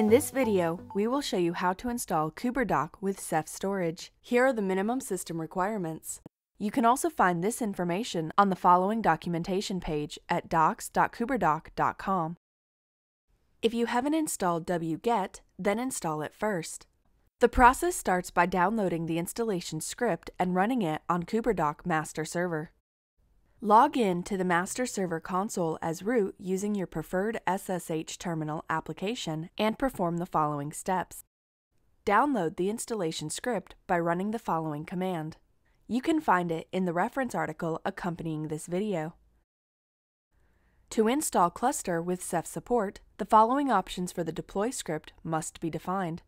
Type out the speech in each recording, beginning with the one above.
In this video, we will show you how to install KuberDock with Ceph storage. Here are the minimum system requirements. You can also find this information on the following documentation page at docs.kuberdock.com. If you haven't installed wget, then install it first. The process starts by downloading the installation script and running it on KuberDock master server. Log in to the master server console as root using your preferred SSH terminal application and perform the following steps. Download the installation script by running the following command. You can find it in the reference article accompanying this video. To install Cluster with Ceph support, the following options for the deploy script must be defined.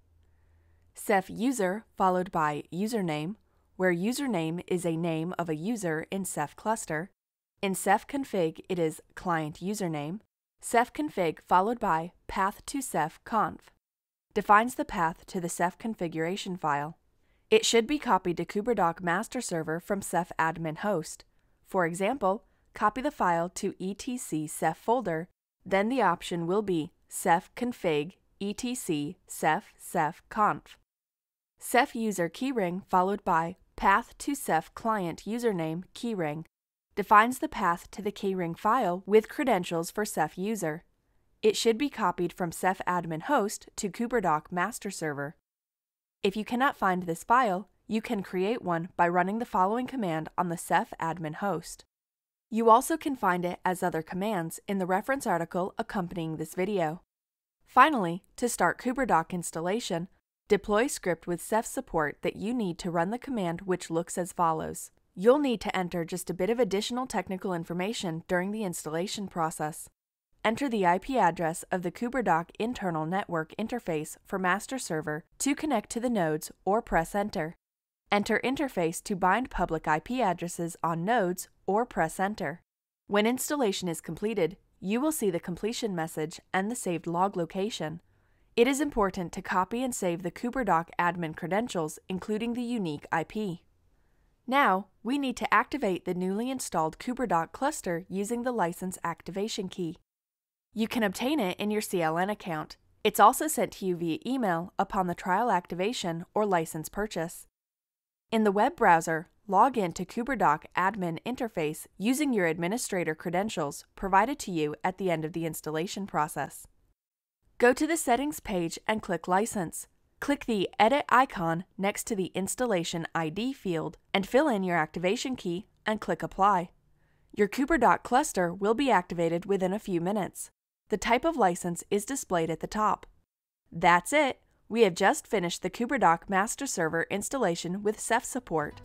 Ceph user followed by username, where username is a name of a user in Ceph cluster, in Ceph config, it is client username. Ceph config followed by path to Ceph conf defines the path to the Ceph configuration file. It should be copied to KuberDock master server from Ceph admin host. For example, copy the file to etc Ceph folder, then the option will be Ceph config etc Ceph Ceph conf. Ceph user keyring followed by path to Ceph client username keyring defines the path to the keyring file with credentials for Ceph user. It should be copied from Ceph admin host to KuberDock master server. If you cannot find this file, you can create one by running the following command on the Ceph admin host. You also can find it as other commands in the reference article accompanying this video. Finally, to start KuberDock installation, deploy script with Ceph support that you need to run the command which looks as follows. You'll need to enter just a bit of additional technical information during the installation process. Enter the IP address of the KuberDock internal network interface for master server to connect to the nodes or press enter. Enter interface to bind public IP addresses on nodes or press enter. When installation is completed, you will see the completion message and the saved log location. It is important to copy and save the KuberDock admin credentials, including the unique IP. Now, we need to activate the newly installed KuberDock cluster using the license activation key. You can obtain it in your CLN account. It's also sent to you via email upon the trial activation or license purchase. In the web browser, log in to KuberDock admin interface using your administrator credentials provided to you at the end of the installation process. Go to the Settings page and click License. Click the Edit icon next to the Installation ID field and fill in your activation key and click Apply. Your KuberDock cluster will be activated within a few minutes. The type of license is displayed at the top. That's it! We have just finished the KuberDock master server installation with Ceph support.